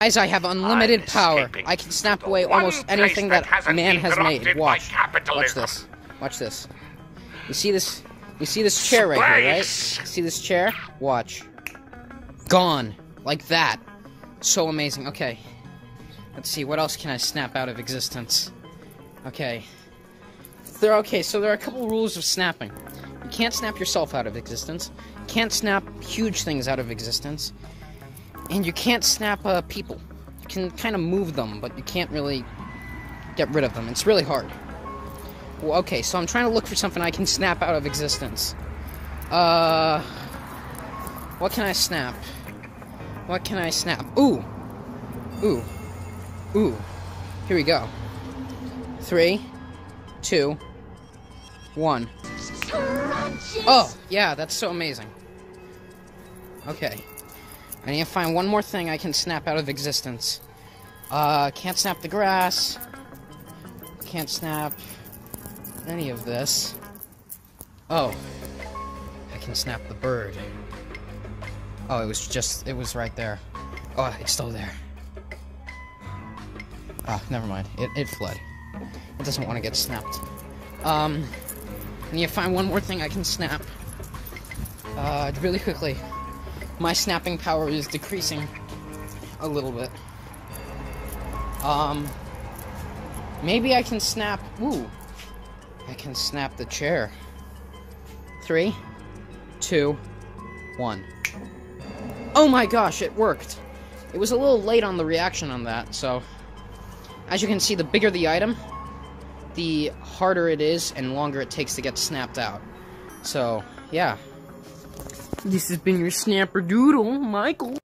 Guys, I have unlimited power. I can snap away almost anything that that, man has made. Watch. Watch this. Watch this. You see this? You see this chair right here, right? See this chair? Watch. Gone. Like that. So amazing. Okay. Let's see, what else can I snap out of existence? Okay. There okay, so there are a couple rules of snapping. You can't snap yourself out of existence. You can't snap huge things out of existence. And you can't snap uh, people. You can kind of move them, but you can't really get rid of them. It's really hard. Well, okay, so I'm trying to look for something I can snap out of existence. Uh, what can I snap? What can I snap? Ooh, ooh, ooh. Here we go. Three, two, one. Oh, yeah, that's so amazing. Okay. I need to find one more thing I can snap out of existence. Uh, can't snap the grass. Can't snap any of this. Oh. I can snap the bird. Oh, it was just, it was right there. Oh, it's still there. Ah, never mind. It, it fled. It doesn't want to get snapped. Um, I need to find one more thing I can snap. Uh, really quickly. My snapping power is decreasing a little bit. Um, maybe I can snap. Ooh, I can snap the chair. Three, two, one. Oh my gosh, it worked. It was a little late on the reaction on that, so. As you can see, the bigger the item, the harder it is and longer it takes to get snapped out. So, yeah. This has been your Snapper Doodle, Michael.